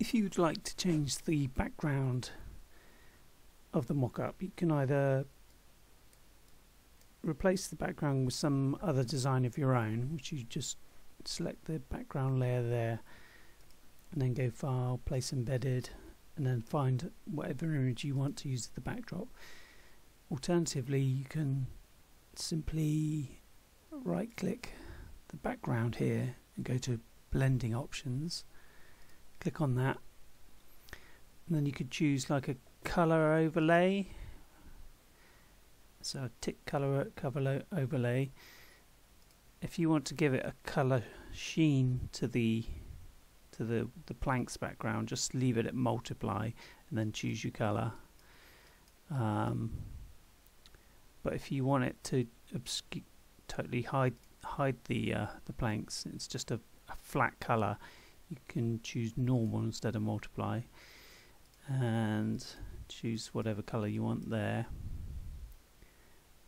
if you'd like to change the background of the mock-up you can either replace the background with some other design of your own which you just select the background layer there and then go file place embedded and then find whatever image you want to use as the backdrop. Alternatively you can simply right click the background here and go to blending options click on that. And then you could choose like a color overlay. So tick color cover overlay. If you want to give it a color sheen to the to the the planks background just leave it at multiply and then choose your color um, but if you want it to totally hide hide the uh, the planks it's just a, a flat color you can choose normal instead of multiply and choose whatever color you want there.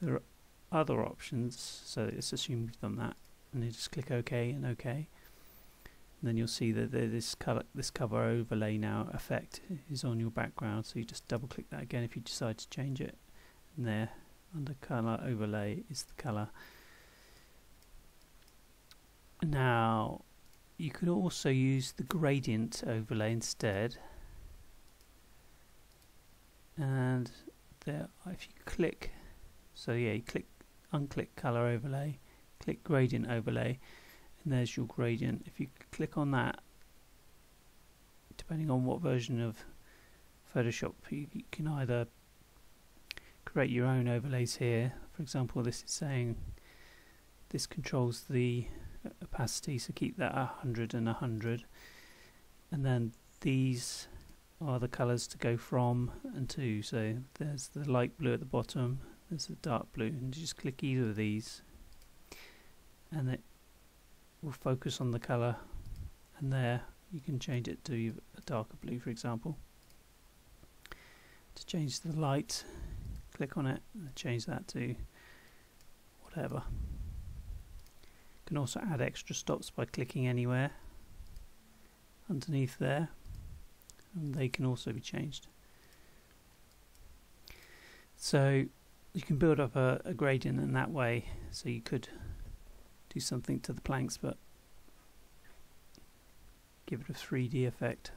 There are other options so let's assume you've done that and you just click OK and OK. And then you'll see that this color this cover overlay now effect is on your background so you just double click that again if you decide to change it. And there under color overlay is the color. Now you could also use the gradient overlay instead. And there if you click so yeah you click unclick color overlay click gradient overlay and there's your gradient. If you click on that depending on what version of Photoshop you, you can either create your own overlays here. For example this is saying this controls the opacity so keep that 100 and 100 and then these are the colors to go from and to. So there's the light blue at the bottom there's the dark blue and just click either of these. And it will focus on the color and there you can change it to a darker blue for example. To change the light click on it and change that to whatever can also add extra stops by clicking anywhere underneath there and they can also be changed. So you can build up a, a gradient in that way so you could do something to the planks but give it a 3D effect.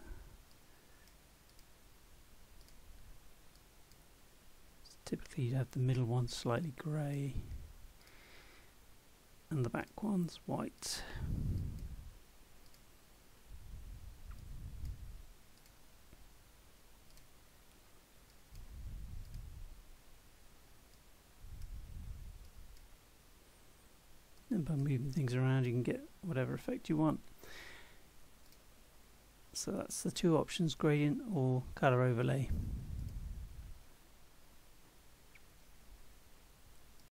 typically you'd have the middle one slightly grey and the back one's white. And by moving things around you can get whatever effect you want. So that's the two options, gradient or color overlay.